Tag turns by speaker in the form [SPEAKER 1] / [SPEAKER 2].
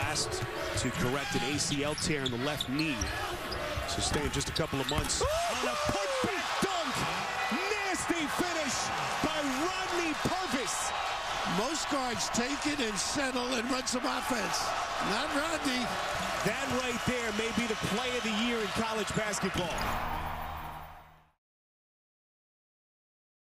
[SPEAKER 1] last to correct an ACL tear in the left knee. Sustained just a couple of months.
[SPEAKER 2] On a putback dunk. Nasty finish by Rodney Purvis.
[SPEAKER 3] Most guards take it and settle and run some offense. Not Rodney.
[SPEAKER 2] That right there may be the play of the year in college basketball.